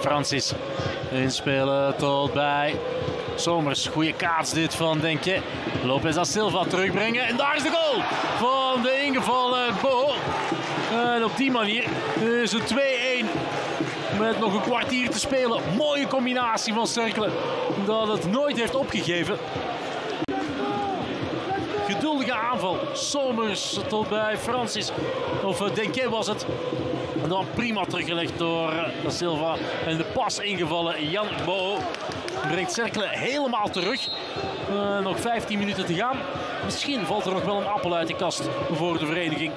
Francis inspelen tot bij Somers. Goede kaats dit van Denke. Lopez da Silva terugbrengen. En daar is de goal van de ingevallen Bo. En op die manier is het 2-1. Met nog een kwartier te spelen. Mooie combinatie van Cerkelen. Dat het nooit heeft opgegeven. Geduldige aanval. Somers tot bij Francis. Of eh, Denke was het. En dan prima teruggelegd door eh, Da Silva. En de pas ingevallen Jan Bo. Brengt Cerkelen helemaal terug. Uh, nog 15 minuten te gaan. Misschien valt er nog wel een appel uit de kast voor de vereniging.